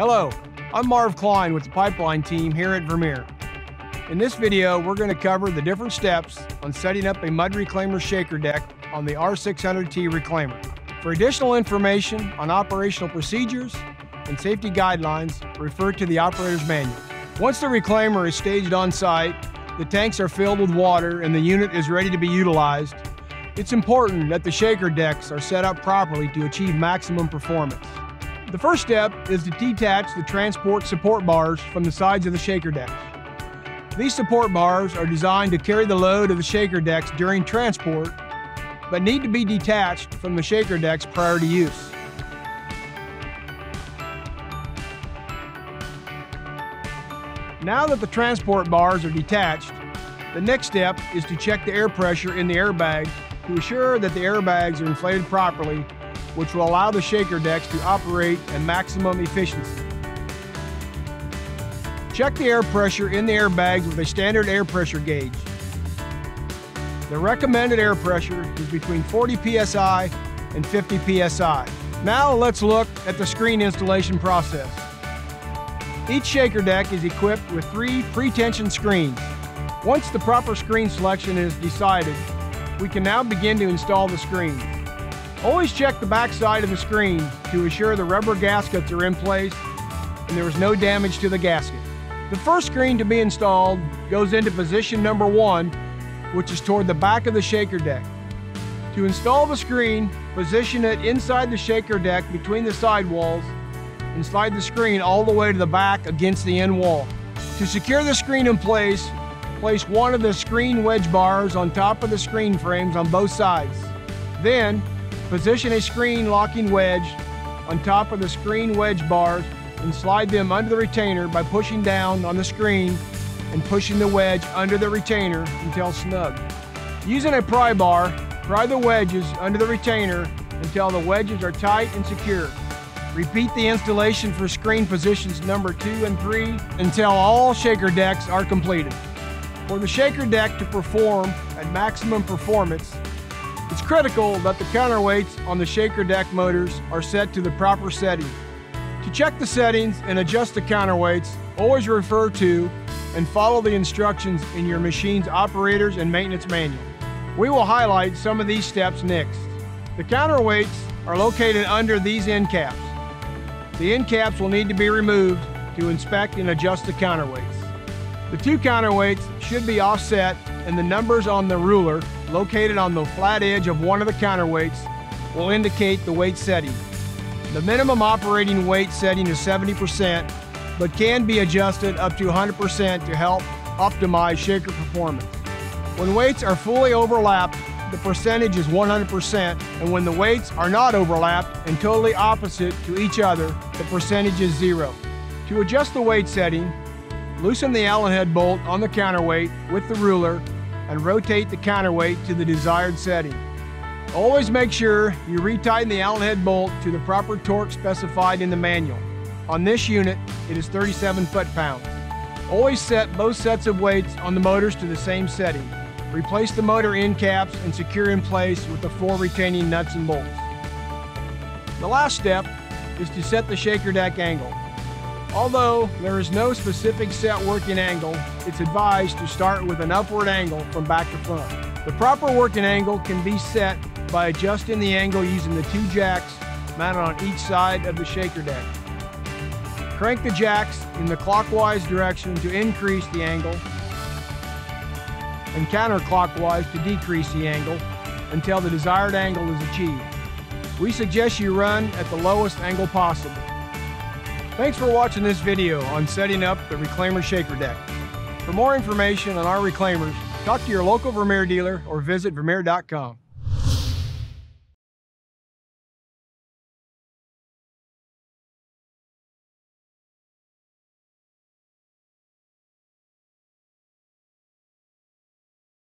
Hello, I'm Marv Klein with the Pipeline team here at Vermeer. In this video, we're going to cover the different steps on setting up a mud reclaimer shaker deck on the R600T reclaimer. For additional information on operational procedures and safety guidelines, refer to the operator's manual. Once the reclaimer is staged on site, the tanks are filled with water and the unit is ready to be utilized, it's important that the shaker decks are set up properly to achieve maximum performance. The first step is to detach the transport support bars from the sides of the shaker decks. These support bars are designed to carry the load of the shaker decks during transport, but need to be detached from the shaker decks prior to use. Now that the transport bars are detached, the next step is to check the air pressure in the airbag to assure that the airbags are inflated properly which will allow the shaker decks to operate at maximum efficiency. Check the air pressure in the airbags with a standard air pressure gauge. The recommended air pressure is between 40 psi and 50 psi. Now let's look at the screen installation process. Each shaker deck is equipped with three pre-tension screens. Once the proper screen selection is decided, we can now begin to install the screens. Always check the back side of the screen to assure the rubber gaskets are in place and there is no damage to the gasket. The first screen to be installed goes into position number one, which is toward the back of the shaker deck. To install the screen, position it inside the shaker deck between the sidewalls and slide the screen all the way to the back against the end wall. To secure the screen in place, place one of the screen wedge bars on top of the screen frames on both sides. Then, Position a screen locking wedge on top of the screen wedge bars and slide them under the retainer by pushing down on the screen and pushing the wedge under the retainer until snug. Using a pry bar, pry the wedges under the retainer until the wedges are tight and secure. Repeat the installation for screen positions number two and three until all shaker decks are completed. For the shaker deck to perform at maximum performance, it's critical that the counterweights on the shaker deck motors are set to the proper setting. To check the settings and adjust the counterweights, always refer to and follow the instructions in your machine's operators and maintenance manual. We will highlight some of these steps next. The counterweights are located under these end caps. The end caps will need to be removed to inspect and adjust the counterweights. The two counterweights should be offset and the numbers on the ruler located on the flat edge of one of the counterweights will indicate the weight setting. The minimum operating weight setting is 70%, but can be adjusted up to 100% to help optimize shaker performance. When weights are fully overlapped, the percentage is 100%, and when the weights are not overlapped and totally opposite to each other, the percentage is zero. To adjust the weight setting, loosen the Allen head bolt on the counterweight with the ruler and rotate the counterweight to the desired setting. Always make sure you retighten the Allen head bolt to the proper torque specified in the manual. On this unit, it is 37 foot-pounds. Always set both sets of weights on the motors to the same setting. Replace the motor end caps and secure in place with the four retaining nuts and bolts. The last step is to set the shaker deck angle. Although there is no specific set working angle, it's advised to start with an upward angle from back to front. The proper working angle can be set by adjusting the angle using the two jacks mounted on each side of the shaker deck. Crank the jacks in the clockwise direction to increase the angle and counterclockwise to decrease the angle until the desired angle is achieved. We suggest you run at the lowest angle possible. Thanks for watching this video on setting up the Reclaimer Shaker Deck. For more information on our reclaimers, talk to your local Vermeer dealer or visit Vermeer.com.